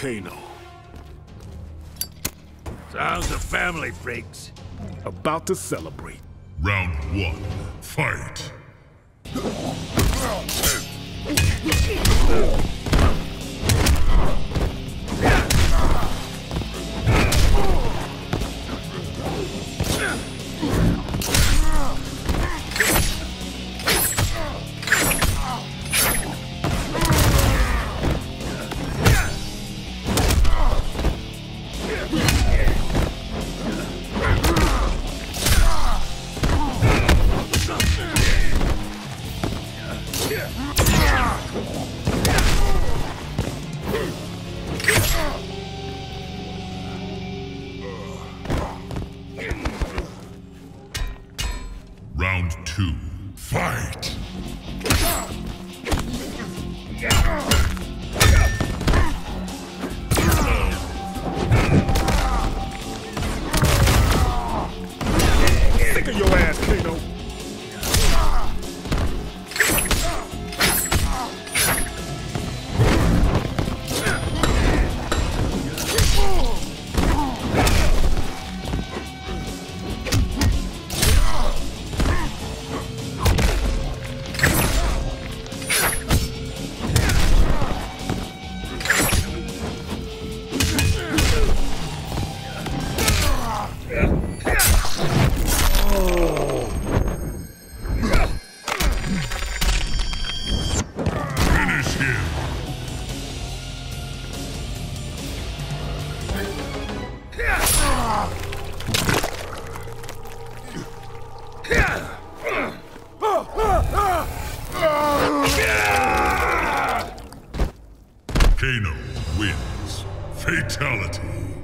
Kano. Sounds of family, freaks. About to celebrate. Round one, fight. Round two, fight! Sick of your ass, Kano. Kano wins. Fatality.